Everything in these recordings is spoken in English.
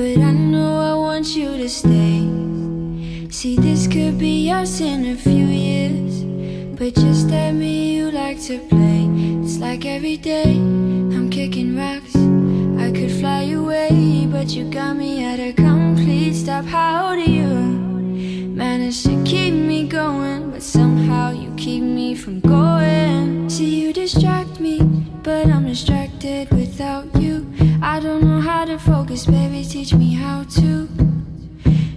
but I know I want you to stay. See, this could be us in a few years, but just let me you like to play. It's like every day I'm kicking rocks. I could fly away, but you got me at a complete stop. How do you manage to keep me going, but somehow you keep me from going? See, you distract me, but I'm distracted to focus, baby, teach me how to.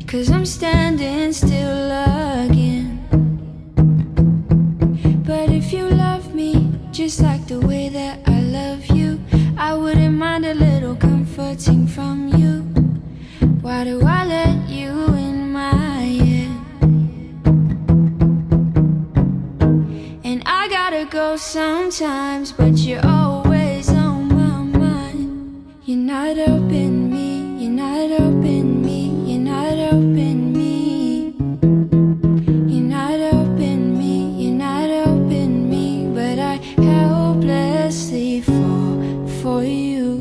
Cause I'm standing still again. But if you love me just like the way that I love you, I wouldn't mind a little comforting from you. Why do I let you in my head? And I gotta go sometimes, but you're always. You're not helping me, you're not helping me, you're not helping me. You're not helping me, you're not helping me, but I helplessly fall for you.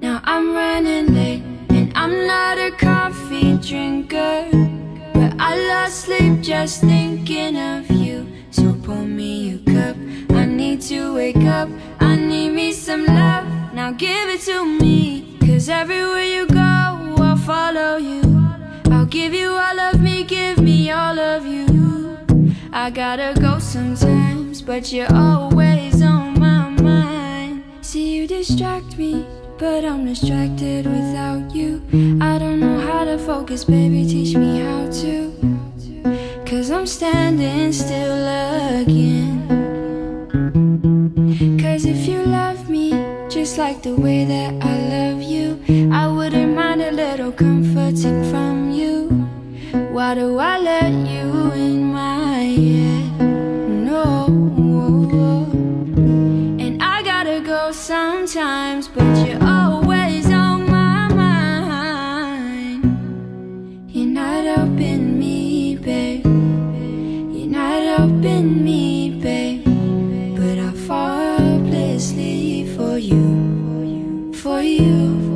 Now I'm running late, and I'm not a coffee drinker, but I lost sleep just thinking of you. So pour me a cup, need to wake up, I need me some love. Now give it to me, cause everywhere you go, I'll follow you. I'll give you all of me, give me all of you. I gotta go sometimes, but you're always on my mind. See, you distract me, but I'm distracted without you. I don't know how to focus, baby, teach me how to. Cause I'm standing still again. The way that I love you, I wouldn't mind a little comforting from you. Why do I let you in my head? No. And I gotta go sometimes, but you're for you.